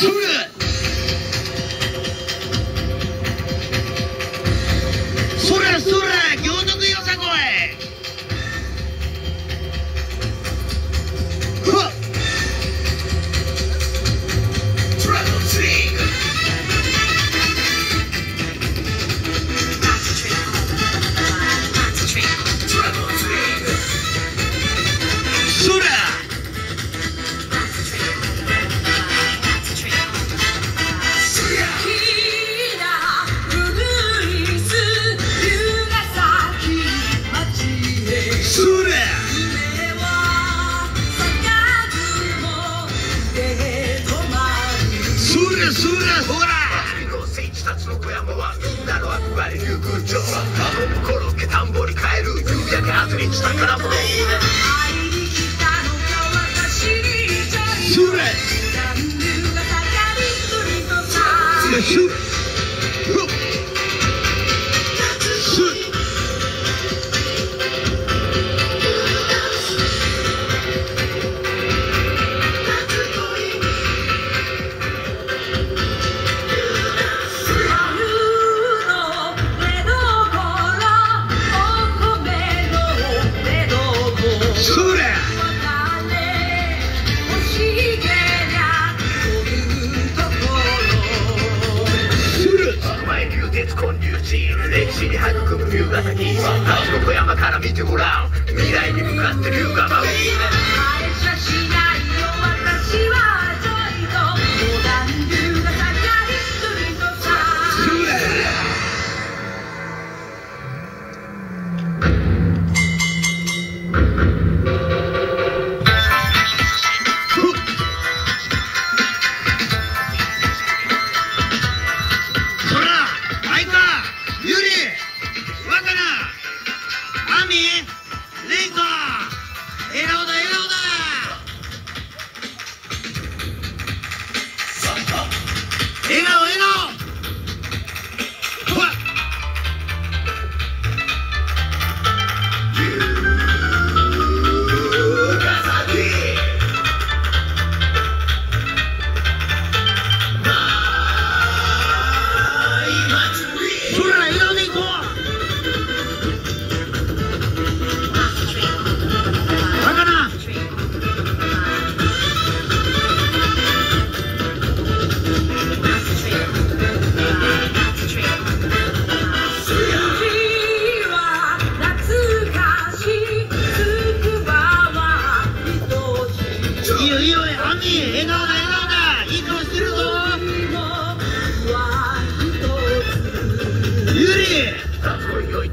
そそらそらほら。の戦士たちの小山はみんなの憧れ竜宮城頼むコロッケ田んぼに帰る夕焼けあずりしたからものそらそ見てごらん。未来に向かって龍が舞う。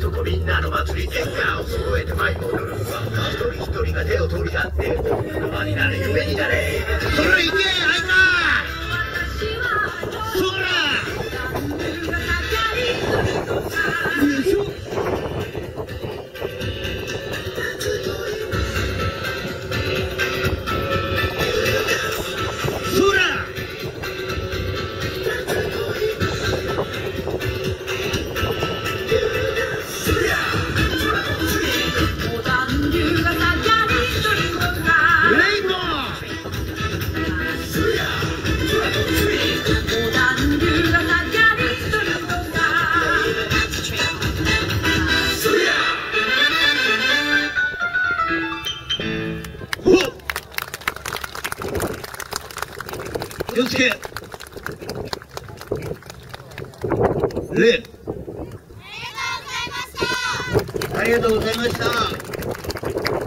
夏の良いとこみんなの祭り天下を揃えて舞い戻る一人一人が手を取り合って馬になる夢になれそら行けあいかそらありがとうございました